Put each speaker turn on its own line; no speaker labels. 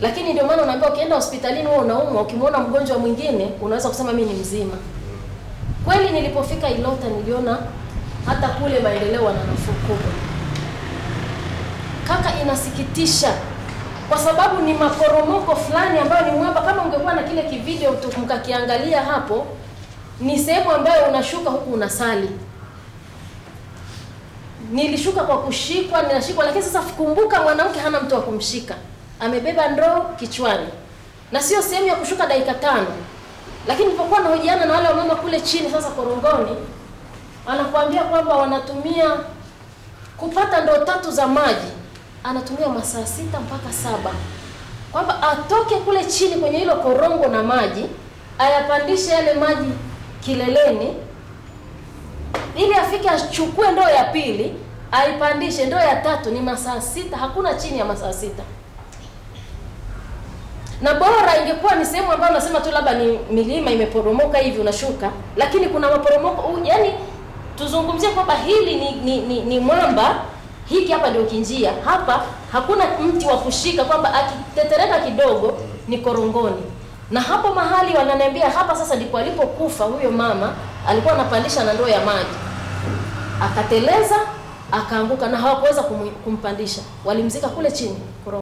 Lakini ndio maana unaambiwa ukienda hospitalini wewe unaumwa, ukimwona mgonjwa mwingine unaweza kusema mimi ni mzima. Kweli nilipofika Ilota niliona hata kule maendeleo wana nafuu kubwa. Kaka, inasikitisha kwa sababu ni maporomoko fulani ambayo ni mwamba. Kama ungekuwa na kile kivideo mkakiangalia hapo, ni sehemu ambayo unashuka huku unasali. Nilishuka kwa kushikwa, ninashikwa, lakini sasa kumbuka, mwanamke hana mtu wa kumshika, amebeba ndoo kichwani, na sio sehemu ya kushuka dakika tano. Lakini nilipokuwa nahojiana na wale wamama kule chini, sasa korongoni, anakuambia kwamba wanatumia kupata ndoo tatu za maji anatumia masaa sita mpaka saba kwamba atoke kule chini kwenye hilo korongo na maji ayapandishe yale maji kileleni, ili afike achukue ndoo ya pili aipandishe ndoo ya tatu. Ni masaa sita, hakuna chini ya masaa sita. Na bora ingekuwa ni sehemu ambayo unasema tu labda ni milima imeporomoka hivi unashuka, lakini kuna maporomoko yani, tuzungumzie kwamba hili ni, ni, ni, ni mwamba hiki hapa ndio kinjia hapa, hakuna mti wa kushika kwamba akitetereka kidogo ni korongoni. Na hapo mahali wananiambia hapa sasa ndipo alipokufa huyo mama, alikuwa anapandisha na ndoo ya maji, akateleza akaanguka, na hawakuweza kumpandisha, walimzika kule chini korongo.